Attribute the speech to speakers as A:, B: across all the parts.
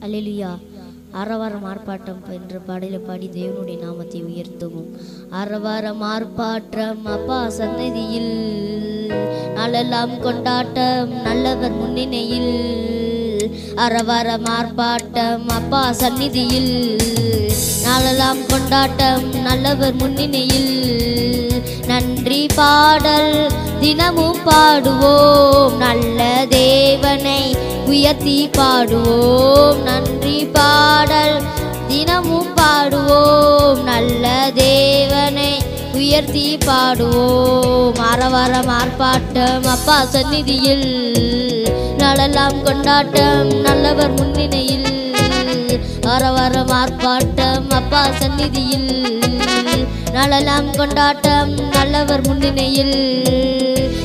A: Alleluia அறவார ஆர்ப்பாட்டம் என்ற பாடல பாடி தேவனுடைய நாமத்தை உயர்த்துவோம். அறவார ஆர்ப்பாட்டம் அப்பா சன்னதியில் நாளெல்லாம் கொண்டாட்டம் நல்லவர் முன்னினையில் அறவார ஆர்ப்பாட்டம் அப்பா சந்நிதியில் நாளெல்லாம் கொண்டாட்டம் நல்லவர் முன்னினையில் நன்றி பாடல் தினமும் பாடுவோம் நல்லதே உயர்த்தி பாடுவோம் நன்றி பாடல் தினமும் பாடுவோம் நல்ல தேவனை உயர்த்தி பாடுவோம். அறவாரம் ஆர்ப்பாட்டம் அப்பா சந்நிதியில் நாளெல்லாம் கொண்டாட்டம் நல்லவர் முன்னிலையில். அறவாரம் ஆர்ப்பாட்டம் அப்பா சந்நிதியில் நாளெல்லாம் கொண்டாட்டம் நல்லவர் முன்னிலையில்.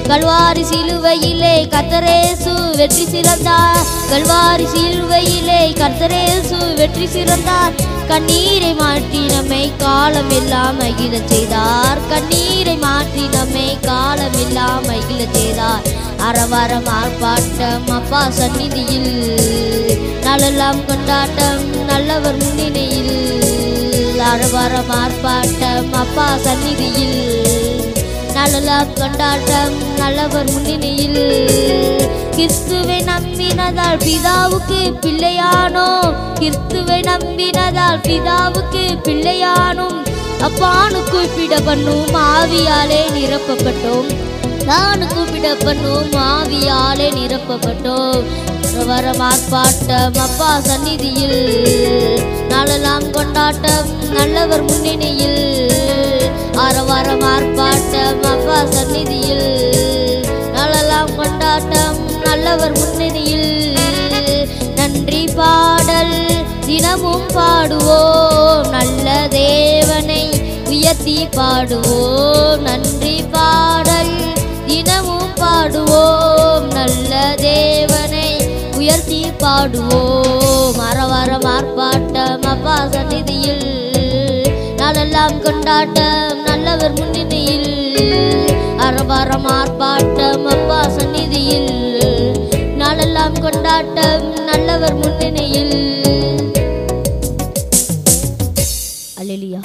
A: கல்வாரி சிலுவையிலே கத்தரேசு வெற்றி சிறந்தார். கல்வாரி சிலுவையிலே கத்தரேசு வெற்றி சிறந்தார். கண்ணீரை மாற்றி நம்மை காலம் எல்லாம் மகிழச் செய்தார். கண்ணீரை மாற்றி நம்மை காலம் எல்லாம் மகிழச் செய்தார். அறவாரம் ஆர்ப்பாட்டம் அப்பா சந்நிதியில். நலெல்லாம் கொண்டாட்டம் நல்லவர் முன்னிலையில். அறவாரம் ஆர்ப்பாட்டம் அப்பா சந்நிதியில். நல்லலாம் கொண்டாட்டம் நல்லவர் முன்னிலையில். கிறிஸ்துவை நம்பினதால் பிதாவுக்கு பிள்ளையானோ கிறிஸ்துவை நம்பினதால் பிதாவுக்கு பிள்ளையானும் அப்பானு கூப்பிட பண்ணும் ஆவியாலே நிரப்பப்பட்டோம். நானு கூப்பிட பண்ணும் ஆவியாலே நிரப்பப்பட்டோம். வரம் அப்பா சந்நிதியில். நாளெல்லாம் கொண்டாட்டம் நல்லவர் முன்னணியில் வார ஆரவாரம் ஆர்ப்பாட்டம் அப்பா சந்நிதியில். நாளெல்லாம் கொண்டாட்டம் நல்லவர் முன்னிதியில். நன்றி பாடல் தினமும் பாடுவோம். நல்ல தேவனை உயர்த்தி பாடுவோம். நன்றி பாடல் தினமும் பாடுவோம். நல்ல தேவனை உயர்த்தி பாடுவோம். அறவாரம் ஆர்ப்பாட்டம் அப்பா சந்நிதியில். நாளெல்லாம் கொண்டாட்டம் நல்லவர் முன்னிதியில் அறவாரம் ஆர்ப்பாட்டம் அப்பா சந்நிதியில் நாளெல்லாம் கொண்டாட்டம் நல்லவர் முன்னிலையில் அலிலியா.